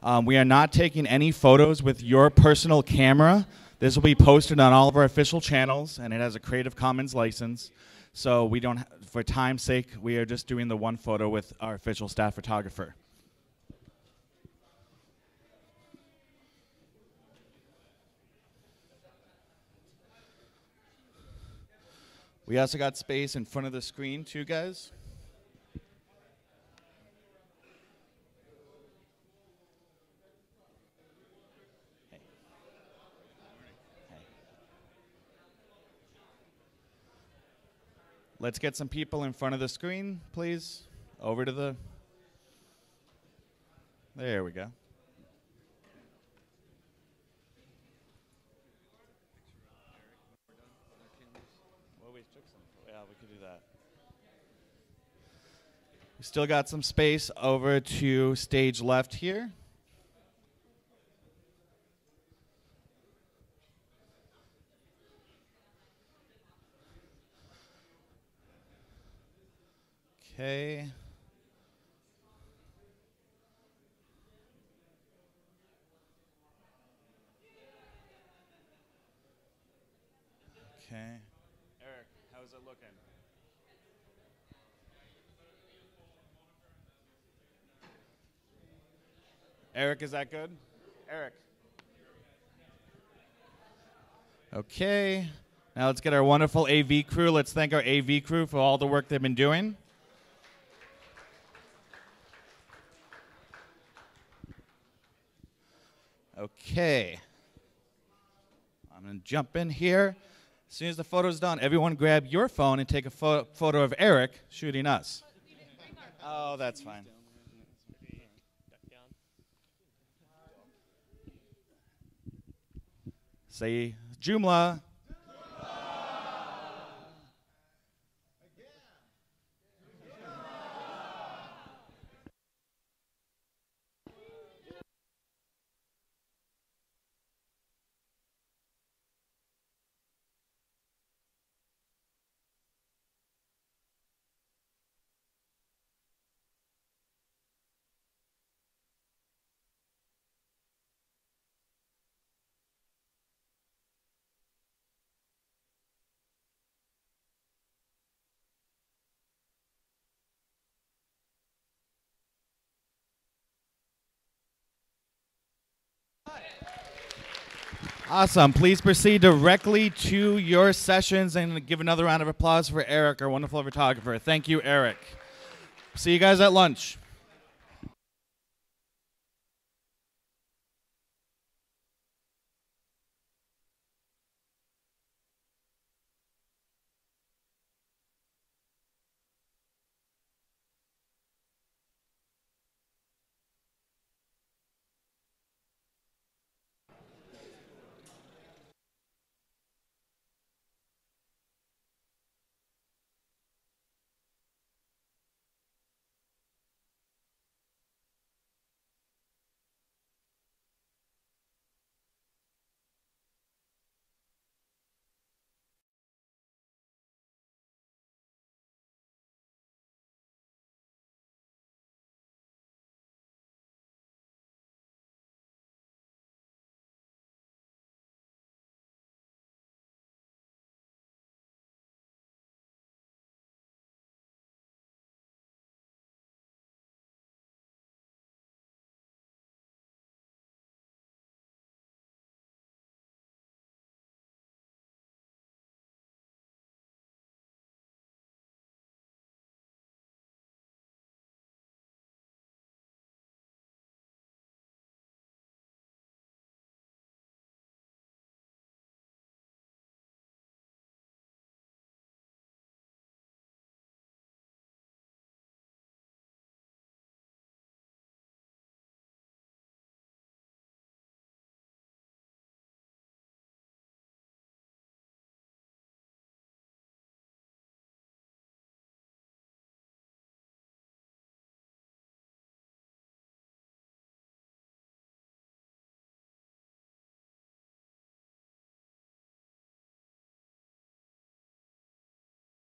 Um, we are not taking any photos with your personal camera. This will be posted on all of our official channels, and it has a Creative Commons license. So we don't, for time's sake, we are just doing the one photo with our official staff photographer. We also got space in front of the screen, too, guys. Let's get some people in front of the screen, please. Over to the. There we go. We still got some space over to stage left here. Okay. Okay. Eric, how's it looking? Eric, is that good? Eric. Okay. Now let's get our wonderful AV crew. Let's thank our AV crew for all the work they've been doing. Okay. I'm going to jump in here. As soon as the photo's done, everyone grab your phone and take a pho- photo of Eric shooting us. Oh, that's fine. Say Joomla. Awesome. Please proceed directly to your sessions and give another round of applause for Eric, our wonderful photographer. Thank you, Eric. See you guys at lunch.